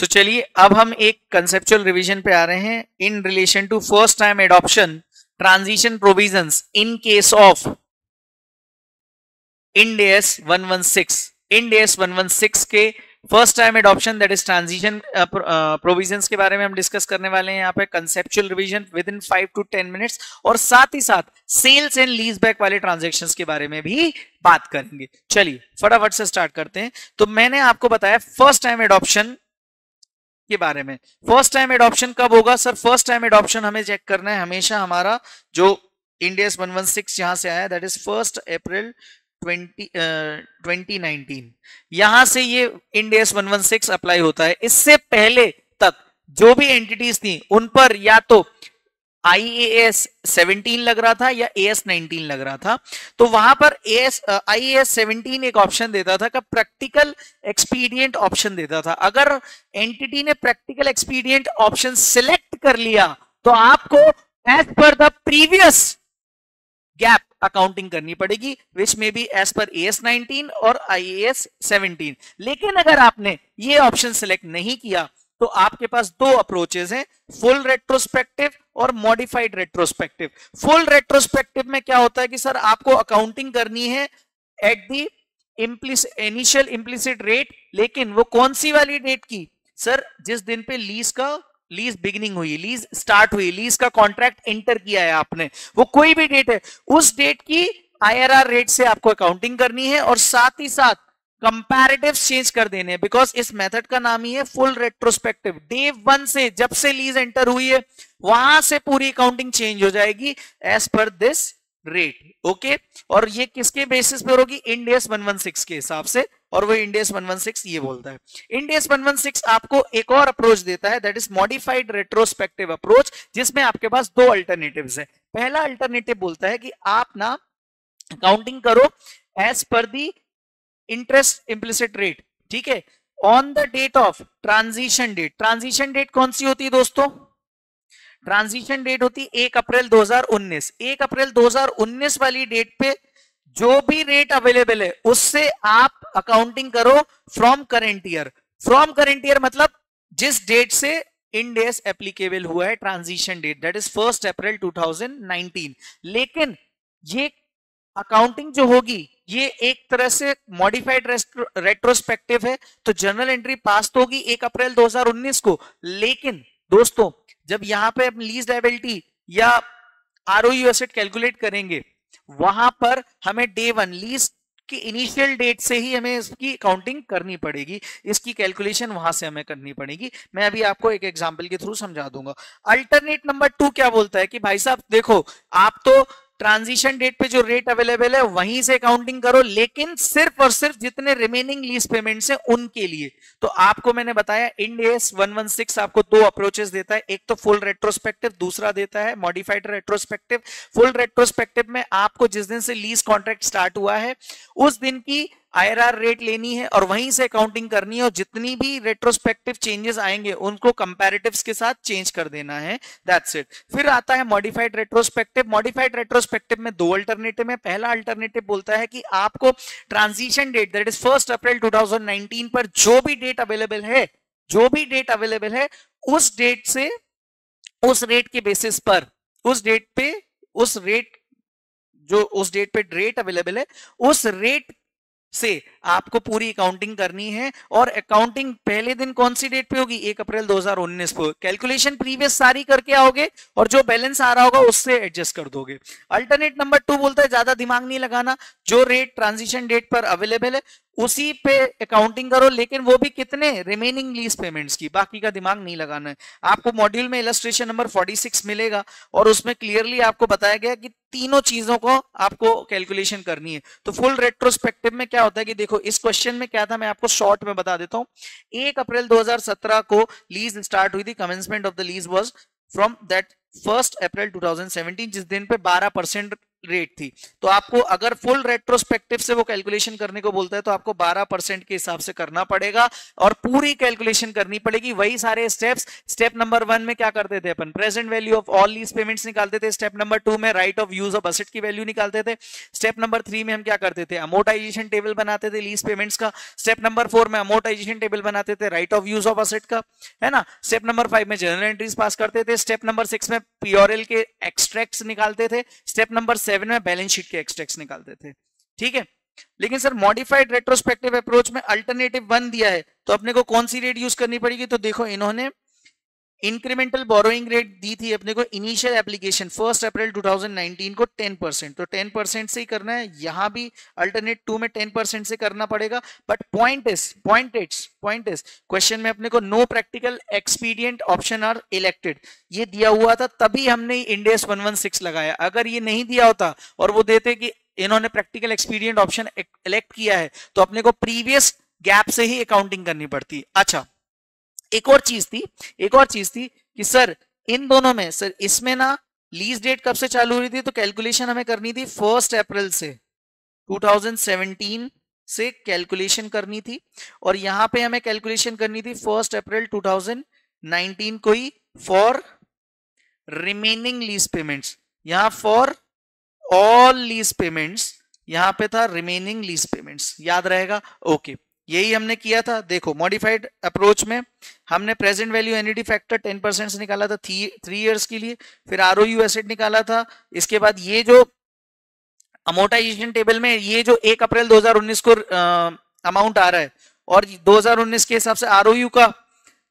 सो so, चलिए अब हम एक कंसेप्चुअल रिवीजन पे आ रहे हैं in relation to first time adoption transition provisions in case of Ind AS 116 Ind AS 116 के first time adoption that is transition provisions के बारे में हम डिस्कस करने वाले हैं यहाँ पे conceptual revision within five to ten minutes और साथ ही साथ सेल्स एंड लीज बैक वाले ट्रांजेक्शन के बारे में भी बात करेंगे। चलिए फटाफट से स्टार्ट करते हैं। तो मैंने आपको बताया फ़र्स्ट टाइम एडॉप्शन के बारे में। फ़र्स्ट टाइम एडॉप्शन कब होगा? सर फ़र्स्ट टाइम एडॉप्शन हमें चेक करना है। हमेशा हमारा जो इंडियस 116 यहाँ से आया दैट इज़ फ़र्स्ट अप्रैल 2019 यहाँ से ये India one one six apply होता है। इससे पहले तक जो भी एंटिटीज थी, उन पर या तो आई ए एस सेवनटीन लग रहा था या ए एस नाइनटीन लग रहा था? तो वहाँ पर A S I S seventeen एक ऑप्शन देता था का प्रैक्टिकल एक्सपीडियंट ऑप्शन देता था। अगर एंटिटी ने प्रैक्टिकल एक्सपीडियंट ऑप्शन सिलेक्ट कर लिया तो आपको as per the previous gap accounting करनी पड़ेगी विच में B as per A S nineteen और आई ए एस सेवनटीन लेकिन अगर आपने ये ऑप्शन सिलेक्ट नहीं किया तो आपके पास दो अप्रोचेस हैं फुल रेट्रोस्पेक्टिव और मॉडिफाइड रेट्रोस्पेक्टिव फुल रेट्रोस्पेक्टिव में क्या होता है कि सर, आपको अकाउंटिंग करनी है at the initial implicit rate लेकिन वो कौन सी वाली डेट की? सर, जिस दिन पे लीज का लीज बिगिनिंग हुई लीज स्टार्ट हुई लीज का कॉन्ट्रैक्ट एंटर किया है आपने, वो कोई भी डेट है, उस डेट की आईआरआर रेट से आपको अकाउंटिंग करनी है और साथ ही साथ कंपैरेटिव चेंज कर देने बिकॉज़ इस मेथड का नाम ही है फुल रेट्रोस्पेक्टिव डे वन से जब से लीज एंटर हुई है, वहाँ से पूरी अकाउंटिंग चेंज हो जाएगी as per this rate okay और ये किसके बेसिस पे होगी? इंडेस 116 के हिसाब से, और वो इंडेस 116 ये बोलता है. इंडेस 116 आपको एक और अप्रोच देता है that is modified retrospective approach जिसमें आपके पास दो अल्टरनेटिव्स है. पहला अल्टरनेटिव बोलता है कि आप ना अकाउंटिंग करो एज पर दी इंटरेस्ट इम्प्लिसिट रेट ठीक है? On the date of transition date transition date कौन सी होती है दोस्तों? ट्रांजिशन डेट होती है एक अप्रैल 2019 एक अप्रैल 2019 वाली डेट पे जो भी रेट अवेलेबल है, उससे आप अकाउंटिंग करो from current year from current year मतलब जिस डेट से इन डेज़ एप्लीकेबल हुआ है transition date that is first April 2019 लेकिन ये अकाउंटिंग जो होगी, ये एक तरह से मॉडिफाइड रेट्रोस्पेक्टिव है। तो जर्नल एंट्री पास तो होगी एक अप्रैल 2019 को। लेकिन दोस्तों, जब यहाँ पे लीज लाइबिलिटी या आर एसेट कैलकुलेट करेंगे, वहाँ पर हमें डे वन लीज की इनिशियल डेट से ही हमें इसकी काउंटिंग करनी पड़ेगी। इसकी कैलकुलेशन वहाँ से हमें करनी पड़ेगी। मैं अभी आपको एक एग्जांपल के थ्रू समझा दूँगा। अल्टरनेट नंबर टू क्या बोलता है कि भाई साहब, देखो, आप तो ट्रांजिशन डेट पे जो रेट अवेलेबल है, वहीं से अकाउंटिंग करो, लेकिन सिर्फ़ और सिर्फ़ जितने रिमेनिंग लीज पेमेंट है, उनके लिए। तो आपको मैंने बताया इंड एस 116 आपको दो अप्रोचेस देता है। एक तो फुल रेट्रोस्पेक्टिव दूसरा देता है मॉडिफाइड रेट्रोस्पेक्टिव फुल रेट्रोस्पेक्टिव में आपको जिस दिन से लीज कॉन्ट्रैक्ट स्टार्ट हुआ है, उस दिन की आईआरआर रेट लेनी है और वहीं से अकाउंटिंग करनी है और जितनी भी रेट्रोस्पेक्टिव चेंजेस आएँगे, उनको कंपैरेटिव्स के साथ चेंज कर देना है। दैट्स इट फिर आता है मॉडिफाइड रेट्रोस्पेक्टिव मॉडिफाइड रेट्रोस्पेक्टिव में दो अल्टरनेटिव है। पहला अल्टरनेटिव बोलता है कि आपको transition date that is first April 2019 पर जो भी डेट अवेलेबल है, जो भी डेट अवेलेबल है, उस डेट से, उस रेट के बेसिस पर, उस डेट पे, उस रेट जो, उस डेट पे रेट अवेलेबल है, उस रेट से आपको पूरी अकाउंटिंग करनी है और अकाउंटिंग पहले दिन कौन सी डेट पे होगी? एक अप्रैल 2019 पे। कैलकुलेशन प्रीवियस सारी करके आओगे और जो बैलेंस आ रहा होगा उससे एडजस्ट कर दोगे। अल्टरनेट नंबर टू बोलता है, ज़्यादा दिमाग नहीं लगाना। जो रेट ट्रांजिशन डेट पर अवेलेबल है उसी पे अकाउंटिंग करो, लेकिन वो भी कितने रिमेनिंग लीज पेमेंट्स की? बाकी का दिमाग नहीं लगाना है। आपको मॉड्यूल में इलस्ट्रेशन नंबर 46 मिलेगा और उसमें क्लियरली आपको बताया गया कि तीनों चीज़ों को आपको कैलकुलेशन करनी है। तो फुल रेट्रोस्पेक्टिव में क्या होता है कि देखो, इस क्वेश्चन में क्या था, मैं आपको शॉर्ट में बता देता हूँ। एक अप्रैल 2017 को लीज स्टार्ट हुई थी। Commencement of the lease was from that first April 2017 जिस दिन पे 12 परसेंट रेट थी। तो आपको अगर फुल रेट्रोस्पेक्टिव से वो कैलकुलेशन करने को बोलता है तो आपको 12 परसेंट के हिसाब से करना पड़ेगा और पूरी कैलकुलेशन करनी पड़ेगी। वही सारे स्टेप्स स्टेप नंबर वन में क्या करते थे अपन? Present value of all lease payments निकालते थे। स्टेप नंबर टू में right of use of asset की वैल्यू निकालते थे। स्टेप नंबर थ्री में हम क्या करते थे? अमोटाइजेशन टेबल बनाते थे लीज पेमेंट्स का। स्टेप नंबर फोर में अमोटाइजेशन टेबल बनाते थे right of use of asset का। है ना? स्टेप नंबर फाइव में जनरल एंट्रीज पास करते थे। स्टेप नंबर सिक्स में प्योरल के एक्सट्रैक्ट निकालते थे। स्टेप नंबर सेवन में बैलेंस शीट के एक्सटेक्स निकालते थे। ठीक है? लेकिन सर मॉडिफाइड रेट्रोस्पेक्टिव अप्रोच में अल्टरनेटिव वन दिया है तो अपने को कौन सी रेट यूज़ करनी पड़ेगी? तो देखो, इन्होंने इंक्रीमेंटल बोरोइंग रेट दी थी अपने को इनिशियल एप्लीकेशन फ़र्स्ट अप्रैल 2019 को 10 परसेंट तो 10 परसेंट से ही करना है, यहाँ भी अल्टरनेट टू में 10 परसेंट से करना पड़ेगा। But point is point it's point is question में अपने को no practical expedient option are elected ये दिया हुआ था, तभी हमने इंडेस 116 लगाया। अगर ये नहीं दिया होता और वो देते कि इन्होंने प्रैक्टिकल एक्सपीडियंट ऑप्शन इलेक्ट किया है तो अपने को प्रीवियस गैप से ही अकाउंटिंग करनी पड़ती। अच्छा एक और चीज़ थी, एक और चीज़ थी कि सर, इन दोनों में, सर, इसमें ना लीज डेट कब से चालू हो रही थी? तो कैलकुलेशन हमें करनी थी फ़र्स्ट अप्रैल से। 2017 से कैलकुलेशन करनी थी और यहाँ पे हमें कैलकुलेशन करनी थी फ़र्स्ट अप्रैल 2019 को ही फॉर रिमेनिंग लीज पेमेंट्स यहाँ फॉर ऑल लीज पेमेंट्स यहाँ पे था रिमेनिंग लीज पेमेंट्स याद रहेगा? Okay okay. यही हमने किया था। देखो मॉडिफाइड अप्रोच में हमने present value annuity factor 10 percent निकाला था थ्री ईयर्स के लिए, फिर आर एसेट निकाला था। इसके बाद ये जो अमोटाइजेशन टेबल में ये जो एक अप्रैल 2019 को अमाउंट आ रहा है, और 2019 के हिसाब से आरओयू का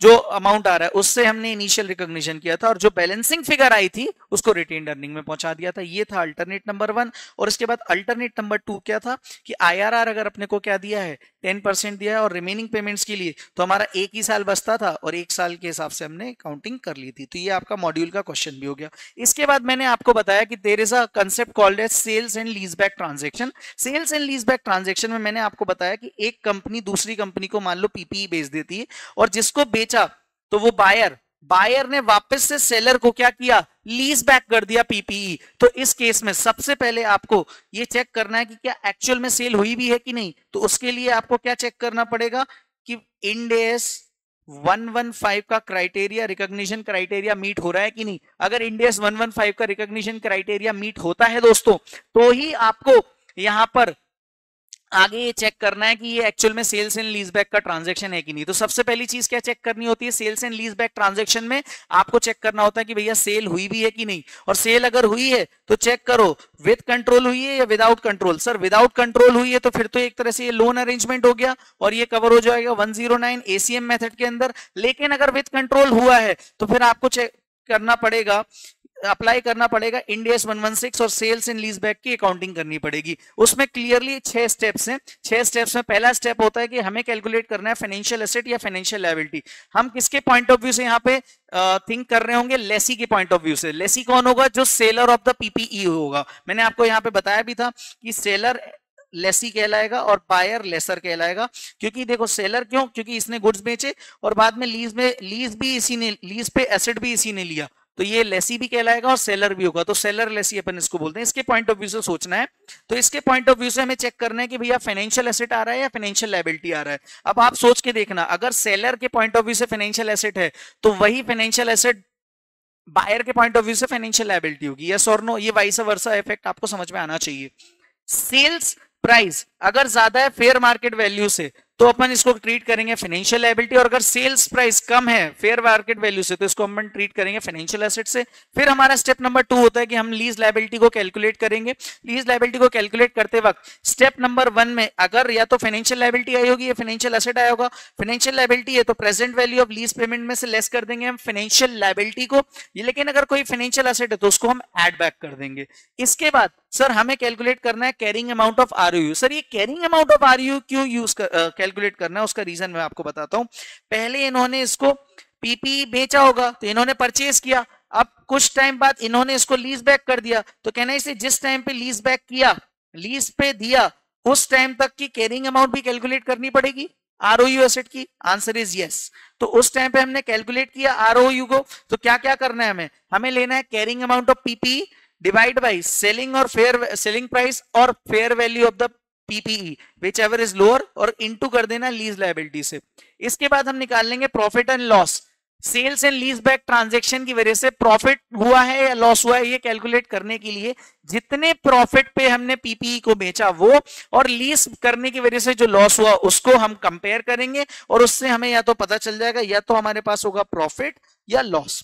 जो अमाउंट आ रहा है, उससे हमने इनिशियल रिकॉग्निशन किया था, और जो बैलेंसिंग फिगर आई थी उसको रिटेन अर्निंग में पहुँचा दिया था। ये था अल्टरनेट नंबर वन और इसके बाद अल्टरनेट नंबर टू क्या था कि आईआरआर अगर अपने को क्या दिया है टेन परसेंट दिया है और रिमेनिंग पेमेंट्स के लिए तो हमारा एक ही साल बचता था और एक साल के हिसाब से हमने काउंटिंग कर ली थी। तो ये आपका मॉड्यूल का क्वेश्चन भी हो गया। इसके बाद मैंने आपको बताया कि there is a concept called as sales and lease back transaction sales and lease back transaction में मैंने आपको बताया कि एक कंपनी दूसरी कंपनी को मान लो पीपीई बेच देती है और जिसको बेचा तो वो बायर बायर ने वापस से सेलर को क्या किया? लीज बैक कर दिया पीपीई। तो इस केस में सबसे पहले आपको ये चेक करना है कि क्या एक्चुअल में सेल हुई भी है कि नहीं? तो उसके लिए आपको क्या चेक करना पड़ेगा कि इंडेस 115 का क्राइटेरिया रिकॉग्निशन क्राइटेरिया मीट हो रहा है कि नहीं? अगर इंडेस 115 का रिकॉग्निशन क्राइटेरिया मीट होता है दोस्तों तो ही आपको यहाँ पर आगे ये चेक करना है कि ये एक्चुअल में सेल्स एंड लीज बैक का ट्रांजेक्शन है कि नहीं। तो सबसे पहली चीज़ क्या चेक करनी होती है? Sales and lease back transaction में आपको चेक करना होता है कि भैया सेल हुई भी है कि नहीं? और सेल अगर हुई है तो चेक करो विद कंट्रोल हुई है या without control sir without control हुई है तो फिर तो एक तरह से ये लोन अरेंजमेंट हो गया और ये कवर हो जाएगा one zero nine ACM method के अंदर। लेकिन अगर विद कंट्रोल हुआ है तो फिर आपको चेक करना पड़ेगा अप्लाई करना पड़ेगा इंडियस 116 और सेल्स इन लीज बैक की अकाउंटिंग करनी पड़ेगी। उसमें क्लियरली छह स्टेप्स हैं। छह स्टेप्स में पहला स्टेप होता है कि हमें कैलकुलेट करना है फाइनेंशियल एसेट या फाइनेंशियल लाइबिलिटी हम किसके पॉइंट ऑफ़ व्यू से यहाँ पे थिंक कर रहे होंगे? लेसी के पॉइंट ऑफ़ व्यू से। लेसी कौन होगा? जो सेलर ऑफ़ द पीपीई होगा। मैंने आपको यहाँ पे बताया भी था कि सेलर लेसी कहलाएगा और बायर लेसर कहलाएगा। क्योंकि देखो सेलर क्यों? क्योंकि इसने गुड्स बेचे और बाद में लीज में लीज भी इसी ने लीज पे एसेट भी इसी ने लिया। तो ये लेसी भी कहलाएगा और सेलर भी होगा। तो सेलर लेसी अपन इसको बोलते हैं। इसके पॉइंट ऑफ़ व्यू से सोचना है। तो इसके पॉइंट ऑफ़ व्यू से हमें चेक करना है कि भैया फाइनेंशियल एसेट आ रहा है या फाइनेंशियल लाइबिलिटी आ रहा है। अब आप सोच के देखना, अगर सेलर के पॉइंट ऑफ़ व्यू से फाइनेंशियल एसेट है तो वही फाइनेंशियल एसेट बायर के पॉइंट ऑफ़ व्यू से फाइनेंशियल लाइबिलिटी होगी। यस और नो ये वाइस वर्सा इफ़ेक्ट आपको समझ में आना चाहिए। सेल्स प्राइस अगर ज़्यादा है फेयर मार्केट वैल्यू से तो अपन इसको ट्रीट करेंगे फाइनेंशियल लाइबिलिटी और अगर सेल्स प्राइस कम है फेयर मार्केट वैल्यू से तो इसको हम ट्रीट करेंगे फाइनेंशियल एसेट से। फिर हमारा स्टेप नंबर टू होता है कि हम लीज लाइबिलिटी को कैलकुलेट करेंगे। लीज लाइबिलिटी को कैलकुलेट करते वक्त स्टेप नंबर वन में अगर या तो फाइनेंशियल लाइबिलिटी आई होगी या फाइनेंशियल एसेट आया होगा। फाइनेंशियल लाइबिलिटी है तो present value of lease payment में से लेस कर देंगे हम फाइनेंशियल लाइबिलिटी को। लेकिन अगर कोई फाइनेंशियल एसेट है तो उसको हम एड बैक कर देंगे। इसके बाद सर हमें कैलकुलेट करना है carrying amount of R sir ये कैरिंग अमाउंट ऑफ़ आरयू क्यों यूज़ कैलकुलेट करना है, उसका रीजन मैं आपको बताता हूँ। पहले इन्होंने इसको पीपी बेचा होगा तो इन्होंने परचेज किया। अब कुछ टाइम बाद इन्होंने इसको लीज बैक कर दिया। तो कहना इसे जिस टाइम पे लीज बैक किया लीज पे दिया, उस टाइम तक की कैरिंग अमाउंट भी कैलकुलेट करनी पड़ेगी आरओयू एसेट की। आंसर इज़ यस तो उस टाइम पे हमने कैलकुलेट किया आरओयू को। तो क्या क्या करना है हमें? हमें लेना है carrying amount of PP divide by selling और फेयर सेलिंग प्राइस और fair value of the PPE whichever is lower और इनटू कर देना लीज लाइबिलिटी से। इसके बाद हम निकाल लेंगे profit and loss sales and lease back transaction की वजह से प्रॉफिट हुआ है या लॉस हुआ है ये कैलकुलेट करने के लिए जितने प्रॉफिट पे हमने पीपीई को बेचा वो और लीज करने की वजह से जो लॉस हुआ उसको हम कंपेयर करेंगे और उससे हमें या तो पता चल जाएगा या तो हमारे पास होगा प्रॉफिट या लॉस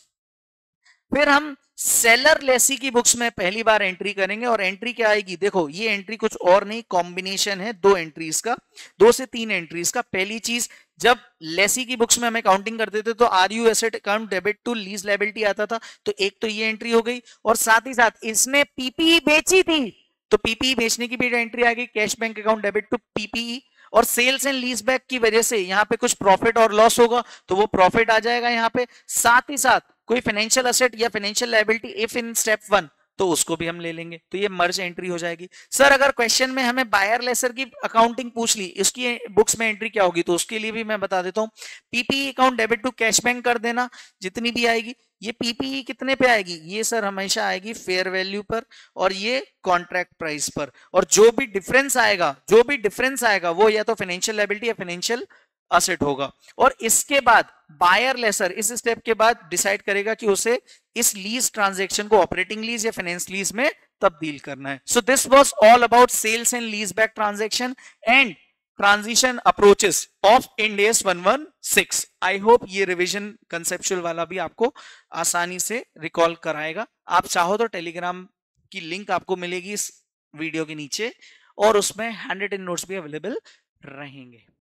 फिर हम सेलर लेसी की बुक्स में पहली बार एंट्री करेंगे और एंट्री क्या आएगी? देखो, ये एंट्री कुछ और नहीं कॉम्बिनेशन है दो एंट्रीज का, दो से तीन एंट्रीज का। पहली चीज़, जब लेसी की बुक्स में हमें काउंटिंग करते थे तो R U asset account debit to lease liability आता था तो एक तो ये एंट्री हो गई और साथ ही साथ इसने पीपीई बेची थी। तो पीपीई बेचने की भी एंट्री आ गई cash bank account debit to PPE और सेल्स एंड लीज बैक की वजह से यहाँ पे कुछ प्रॉफिट और लॉस होगा तो वो प्रॉफिट आ जाएगा यहाँ पे। साथ ही साथ कोई फाइनेंशियल असेट या financial liability if in step one तो उसको भी हम ले लेंगे तो ये मर्ज एंट्री हो जाएगी। सर अगर क्वेश्चन में हमें बायर लेसर की अकाउंटिंग पूछ ली, इसकी बुक्स में एंट्री क्या होगी तो उसके लिए भी मैं बता देता हूँ। PPE account debit to cash bank कर देना, जितनी भी आएगी, ये पीपीई कितने पे आएगी? ये सर हमेशा आएगी फेयर वैल्यू पर और ये कॉन्ट्रैक्ट प्राइस पर। और जो भी डिफरेंस आएगा, जो भी डिफरेंस आएगा, वो या तो फाइनेंशियल लाइबिलिटी या फाइनेंशियल असेट होगा। और इसके बाद बायर लेसर इस स्टेप के बाद डिसाइड करेगा कि उसे इस लीज ट्रांजेक्शन को ऑपरेटिंग लीज या फाइनेंस लीज में तब्दील करना है। So this was all about sales and lease back transaction and transition approaches of Ind AS 116 I hope ये रिवीजन कंसेप्चुअल वाला भी आपको आसानी से रिकॉल कराएगा। आप चाहो तो टेलीग्राम की लिंक आपको मिलेगी इस वीडियो के नीचे और उसमें हैंड रिटन नोट्स भी अवेलेबल रहेंगे।